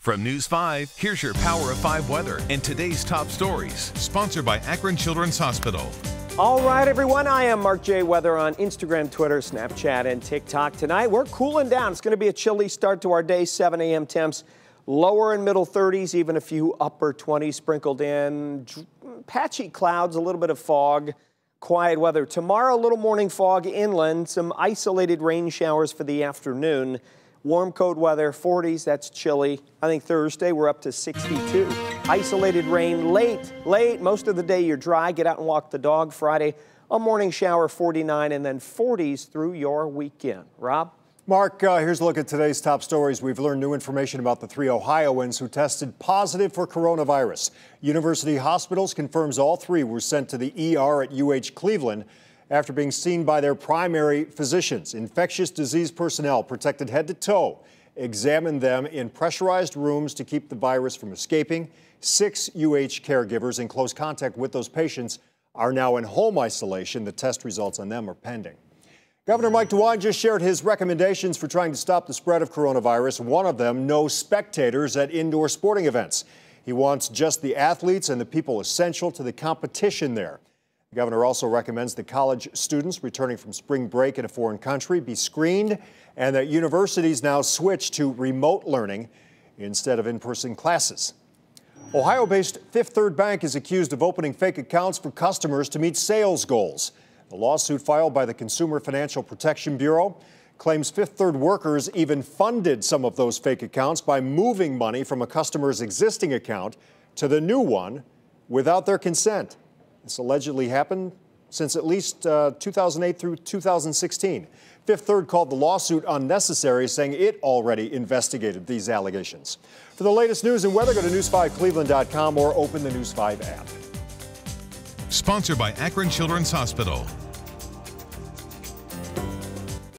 From News 5, here's your Power of 5 weather and today's top stories. Sponsored by Akron Children's Hospital. All right, everyone. I am Mark J. Weather on Instagram, Twitter, Snapchat, and TikTok. Tonight, we're cooling down. It's going to be a chilly start to our day, 7 a.m. temps. Lower and middle 30s, even a few upper 20s sprinkled in. Patchy clouds, a little bit of fog. Quiet weather. Tomorrow, a little morning fog inland, some isolated rain showers for the afternoon. Warm, cold weather, 40s, that's chilly. I think Thursday we're up to 62. Isolated rain late, late. Most of the day you're dry. Get out and walk the dog. Friday, a morning shower, 49, and then 40s through your weekend. Rob? Mark, uh, here's a look at today's top stories. We've learned new information about the three Ohioans who tested positive for coronavirus. University Hospitals confirms all three were sent to the ER at UH Cleveland after being seen by their primary physicians. Infectious disease personnel protected head to toe examined them in pressurized rooms to keep the virus from escaping. Six UH caregivers in close contact with those patients are now in home isolation. The test results on them are pending. Governor Mike DeWine just shared his recommendations for trying to stop the spread of coronavirus. One of them, no spectators at indoor sporting events. He wants just the athletes and the people essential to the competition there. The governor also recommends that college students returning from spring break in a foreign country be screened and that universities now switch to remote learning instead of in-person classes. Ohio-based Fifth Third Bank is accused of opening fake accounts for customers to meet sales goals. The lawsuit filed by the Consumer Financial Protection Bureau claims Fifth Third workers even funded some of those fake accounts by moving money from a customer's existing account to the new one without their consent. This allegedly happened since at least uh, 2008 through 2016. Fifth Third called the lawsuit unnecessary, saying it already investigated these allegations. For the latest news and weather, go to news5cleveland.com or open the News 5 app. Sponsored by Akron Children's Hospital.